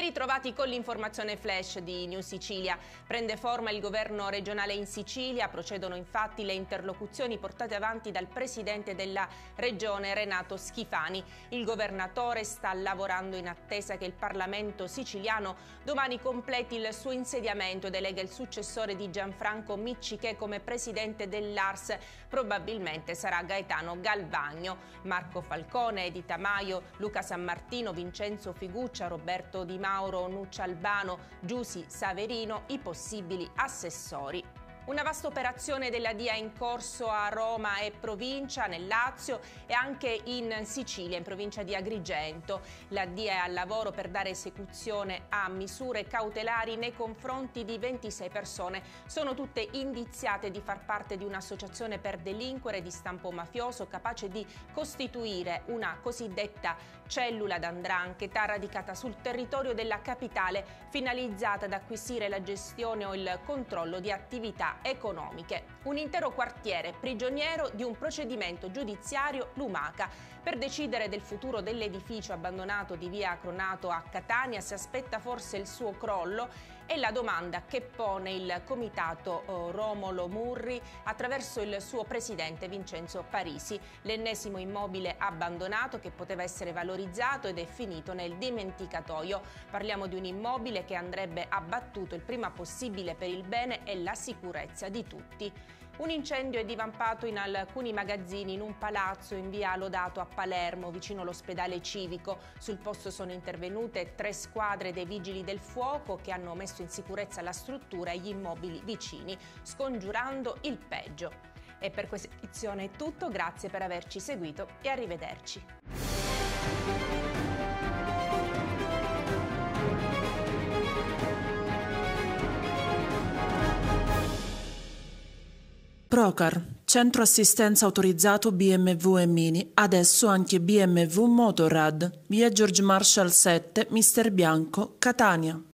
ritrovati con l'informazione flash di New Sicilia. Prende forma il governo regionale in Sicilia, procedono infatti le interlocuzioni portate avanti dal presidente della regione Renato Schifani. Il governatore sta lavorando in attesa che il Parlamento siciliano domani completi il suo insediamento ed elega il successore di Gianfranco Micciche come presidente dell'Ars. Probabilmente sarà Gaetano Galvagno. Marco Falcone, Edita Maio, Luca San Martino, Vincenzo Figuccia, Roberto Di Mauro Nuccia Albano, Giusi Saverino i possibili assessori. Una vasta operazione della DIA in corso a Roma e provincia, nel Lazio e anche in Sicilia, in provincia di Agrigento. La DIA è al lavoro per dare esecuzione a misure cautelari nei confronti di 26 persone. Sono tutte indiziate di far parte di un'associazione per delinquere di stampo mafioso capace di costituire una cosiddetta cellula d'andrancheta radicata sul territorio della capitale finalizzata ad acquisire la gestione o il controllo di attività economiche. Un intero quartiere prigioniero di un procedimento giudiziario lumaca. Per decidere del futuro dell'edificio abbandonato di via Cronato a Catania si aspetta forse il suo crollo è la domanda che pone il comitato eh, Romolo Murri attraverso il suo presidente Vincenzo Parisi. L'ennesimo immobile abbandonato che poteva essere valorizzato ed è finito nel dimenticatoio. Parliamo di un immobile che andrebbe abbattuto il prima possibile per il bene e la sicurezza di tutti. Un incendio è divampato in alcuni magazzini in un palazzo in via Lodato a Palermo, vicino all'ospedale civico. Sul posto sono intervenute tre squadre dei vigili del fuoco che hanno messo in sicurezza la struttura e gli immobili vicini, scongiurando il peggio. E per questa edizione è tutto, grazie per averci seguito e arrivederci. Procar, centro assistenza autorizzato BMW e Mini, adesso anche BMW Motorrad, via George Marshall 7, Mister Bianco, Catania.